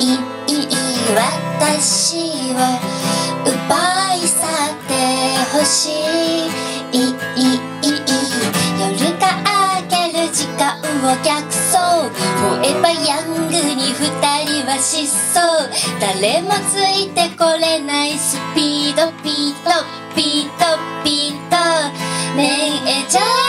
いい私を奪い去ってほしいい、い、い夜が明ける時間を逆走フォーエバヤングに二人は失踪誰もついてこれないスピードピートピートピートねえじゃあ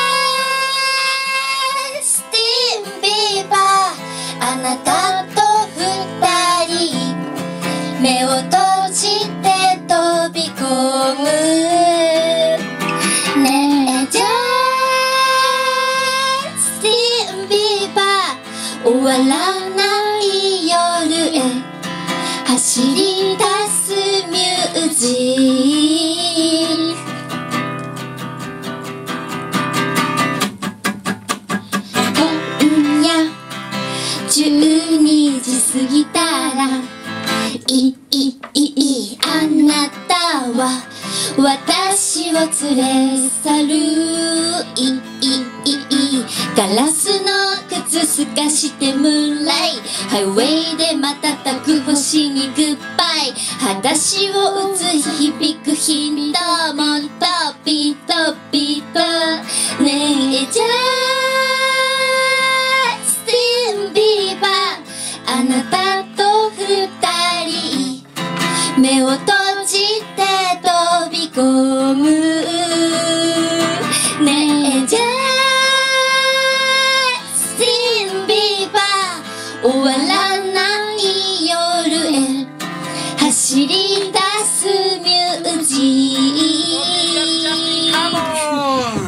目を閉じて飛び込む。ねえじゃあスティン・ビーバー。終わらない夜へ。走り出すミュージック。今夜12時過ぎたらいいいいあなたは私を連れ去る。いいいいガラスの靴すかしてムーンライハイウェイで瞬く星にグッバイ。裸足を打つ響くヒントもっとピートピートねえじゃあスティン・ビーバー。あなたを閉じて飛び込む。ねえじゃあスティン・ビーバー終わらない夜へ。走り出すミュージッ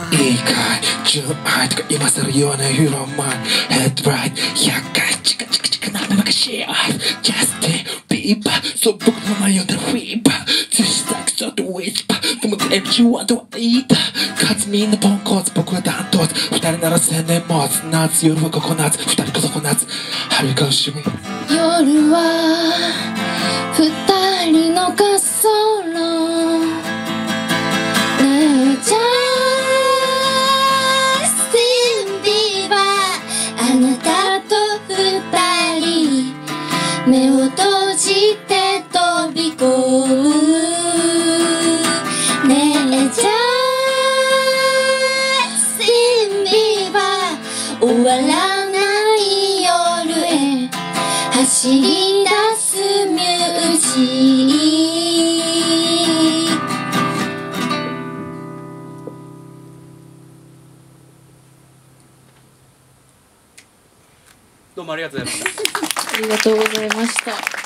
クいいかい？純愛とか今更言わないユーロマンヘッドライト100回チカチカチカ。なんで昔しい愛ジャスティンビーバーそう僕の名前呼んでる。フィーバー司たくさんとウィスパでも全部中和とは言いたかつみんなポンコツ僕はダントツ二人なら千年持つ夏夜はココナッツ二人こそコナッツ春が趣味夜は二人の滑走路ねえじゃあスティーン・ビーバーあなたと二人目を閉走り出すミュージックどうもありがとうございました。ありがとうございました。